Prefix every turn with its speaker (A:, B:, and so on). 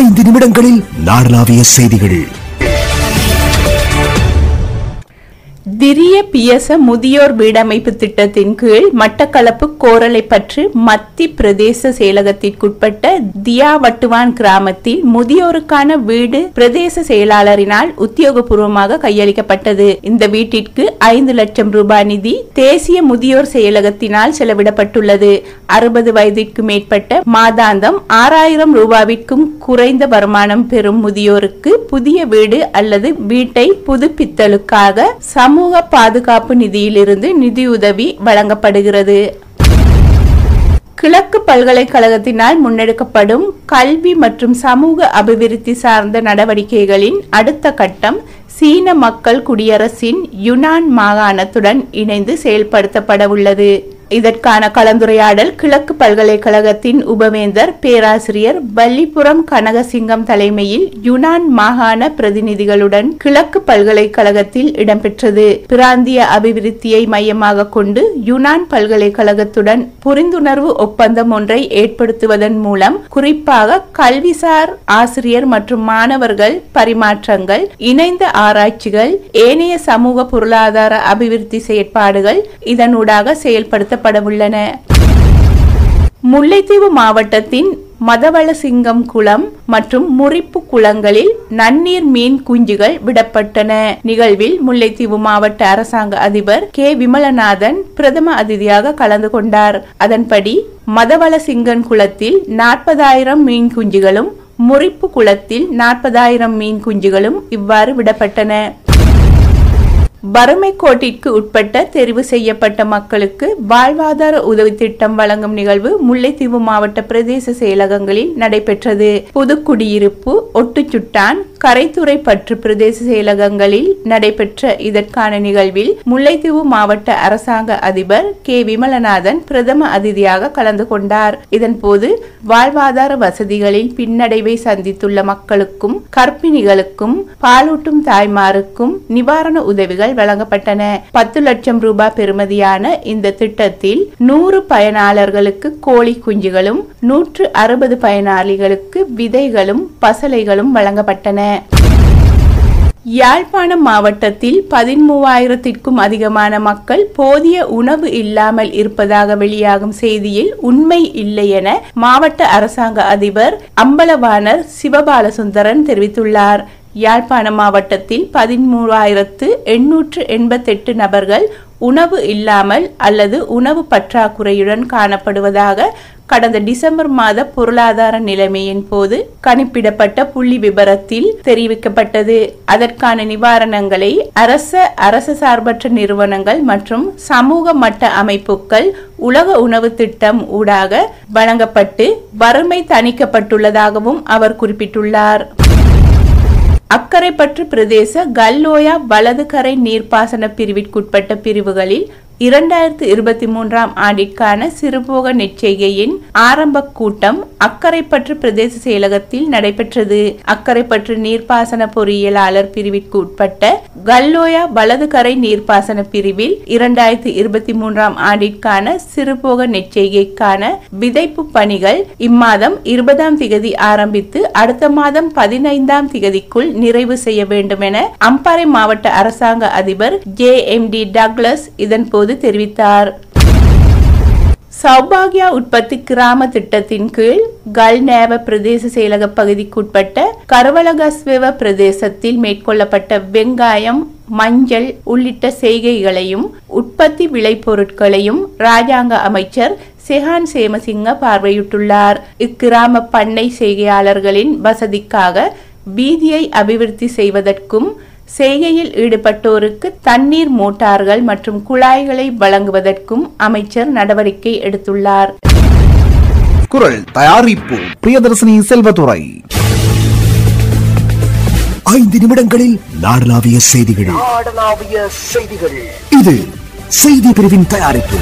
A: ஐந்து நிமிடங்களில் நாடளாவிய செய்திகள்.
B: திரிய பியச முதியோர் வீடமைப்பு திட்டத்தின் கீழ் மட்டக்களப்பு கோரலை பற்று மத்தி பிரதேச செயலகத்திற்குட்பட்ட தியாவட்டுவான் கிராமத்தில் முதியோருக்கான வீடு பிரதேச செயலாளரினால் உத்தியோகபூர்வமாக கையளிக்கப்பட்டது. இந்த வீட்டிற்கு ஐந்து லட்சம் ரூபாய் நிதி தேசிய முதியோர் செயலகத்தினால் செலவிடப்பட்டுள்ளது. அறுபது வயதிற்கு மேற்பட்ட மாதாந்தம் ஆறாயிரம் ரூபாவிற்கும் குறைந்த வருமானம் பெறும் முதியோருக்கு புதிய வீடு அல்லது வீட்டை புதுப்பித்தலுக்காக சமூக பாதுகாப்பு நிதியிலிருந்து நிதியுதவி வழங்கப்படுகிறது. கிழக்கு பல்கலைக்கழகத்தினால் முன்னெடுக்கப்படும் கல்வி மற்றும் சமூக அபிவிருத்தி சார்ந்த நடவடிக்கைகளின் அடுத்த கட்டம் சீன மக்கள் குடியரசின் யுனான் மாகாணத்துடன் இணைந்து செயல்படுத்தப்பட உள்ளது இதற்கான கலந்துரையாடல் கிழக்கு பல்கலைக்கழகத்தின் உபவேந்தர் பேராசிரியர் பள்ளிபுரம் கனகசிங்கம் தலைமையில் யுனான் மாகாண பிரதிநிதிகளுடன் கிழக்கு பல்கலைக்கழகத்தில் இடம்பெற்றது. பிராந்திய அபிவிருத்தியை மையமாக கொண்டு யுனான் பல்கலைக்கழகத்துடன் புரிந்துணர்வு ஒப்பந்தம் ஒன்றை ஏற்படுத்துவதன் மூலம் குறிப்பாக கல்விசார் ஆசிரியர் மற்றும் மாணவர்கள் பரிமாற்றங்கள் இணைந்த ஆராய்ச்சிகள் ஏனைய சமூக பொருளாதார அபிவிருத்தி செயற்பாடுகள் இதனூடாக செயல்படுத்த உள்ளன முல்லைத்தீவு மாவட்டத்தின் மதவளசிங்கம் குளம் மற்றும் முறிப்பு குளங்களில் நன்னீர் மீன் குஞ்சுகள் விடப்பட்டன. நிகழ்வில் முல்லைத்தீவு மாவட்ட அரசாங்க அதிபர் கே. விமலநாதன் பிரதம அதிதியாக கலந்து கொண்டார். அதன்படி மதவளசிங்கன் குளத்தில் நாற்பதாயிரம் மீன் குஞ்சுகளும் முறிப்பு குளத்தில் நாற்பதாயிரம் மீன் குஞ்சுகளும் இவ்வாறு விடப்பட்டன. வறுமை கோட்டிற்கு உட்பட்ட தெரிவு செய்யப்பட்ட மக்களுக்கு வாழ்வாதார உதவி திட்டம் வழங்கும் நிகழ்வு முல்லைத்தீவு மாவட்ட பிரதேச செயலகங்களில் நடைபெற்றது. புதுக்குடியிருப்பு ஒட்டுச்சுட்டான் கரைத்துறை பற்று பிரதேச செயலகங்களில் நடைபெற்ற இதற்கான நிகழ்வில் முல்லைத்தீவு மாவட்ட அரசாங்க அதிபர் கே. விமலநாதன் பிரதம அதிதியாக கலந்து கொண்டார். இதன்போது வாழ்வாதார வசதிகளில் பின்னடைவை சந்தித்துள்ள மக்களுக்கும் கர்ப்பிணிகளுக்கும் பாலூட்டும் தாய்மாருக்கும் நிவாரண உதவிகள் வழங்கப்பட்டன. பத்து லட்சம் ரூபாய் பெறுமதியான இந்த திட்டத்தில் நூறு பயனாளர்களுக்கு கோழி குஞ்சுகளும் நூற்று அறுபது பயனாளிகளுக்கு விதைகளும் பசலைகளும் வழங்கப்பட்டன. யாழ்ப்பாணம் மாவட்டத்தில் பதிமூவாயிரத்திற்கும் அதிகமான மக்கள் போதிய உணவு இல்லாமல் இருப்பதாக வெளியாகும் செய்தியில் உண்மை இல்லை என மாவட்ட அரசாங்க அதிபர் அம்பலவாணர் சிவபாலசுந்தரன் தெரிவித்துள்ளார். யாழ்ப்பாணம் மாவட்டத்தில் பதிமூவாயிரத்து எண்ணூற்று எண்பத்தெட்டு நபர்கள் உணவு இல்லாமல் அல்லது உணவு பற்றாக்குறையுடன் காணப்படுவதாக கடந்த டிசம்பர் மாத பொருளாதார நிலைமையின் போது கணிப்பிடப்பட்ட புள்ளி விபரத்தில் தெரிவிக்கப்பட்டது. அதற்கான நிவாரணங்களை அரச அரசு சார்பற்ற நிறுவனங்கள் மற்றும் சமூக மட்ட அமைப்புகள் உலக உணவு திட்டம் ஊடாக வழங்கப்பட்டு வறுமை தணிக்கப்பட்டுள்ளதாகவும் அவர் குறிப்பிட்டுள்ளார். அக்கரைப்பற்று பிரதேச கல்லோயா வலதுகரை நீர்ப்பாசன பிரிவிற்குட்பட்ட பிரிவுகளில் இரண்டாயிரத்து இருபத்தி மூன்றாம் ஆண்டிற்கான சிறுபோக நெச்செய்கையின் ஆரம்ப கூட்டம் அக்கரைப்பற்று பிரதேச செயலகத்தில் நடைபெற்றது. அக்கரைப்பற்று நீர்ப்பாசன பொறியியலாளர் பிரிவிற்கு உட்பட்ட கல்லோயா வலதுகரை நீர்ப்பாசன பிரிவில் இரண்டாயிரத்து இருபத்தி மூன்றாம் ஆண்டிற்கான சிறுபோக நெச்செய்கைக்கான விதைப்பு பணிகள் இம்மாதம் இருபதாம் திகதி ஆரம்பித்து அடுத்த மாதம் பதினைந்தாம் திகதிக்குள் நிறைவு செய்ய வேண்டும் என அம்பாறை மாவட்ட அரசாங்க அதிபர் ஜே எம் டி டக்ளஸ் இதன்போது தெரிவித்தார். சௌபாகியா உற்பத்தி கிராம திட்டத்தின் கீழ் கல்நேவ பிரதேச செயலக பகுதிக்குட்பட்ட கருவலகஸ்வெவ பிரதேசத்தில் மேற்கொள்ளப்பட்ட வெங்காயம் மஞ்சள் உள்ளிட்ட செய்கைகளையும் உற்பத்தி விளைபொருட்களையும் ராஜாங்க அமைச்சர் செஹான் சேமசிங்க பார்வையிட்டுள்ளார். இக்கிராம பண்ணை செய்கையாளர்களின் வசதிக்காக வீதியை அபிவிருத்தி செய்வதற்கும் செய்கையில் ஈடுபட்டோருக்கு தண்ணீர் மோட்டார்கள் மற்றும் குழாய்களை வழங்குவதற்கும் அமைச்சர் நடவடிக்கை எடுத்துள்ளார்.
A: குரல் தயாரிப்பு பிரியதர்சினி செல்வதுரை. ஐந்து நிமிடங்களில் நாடளாவிய செய்திகள்.
C: நாடளாவிய செய்திகள்.
A: இது செய்தி பிரிவின் தயாரிப்பு.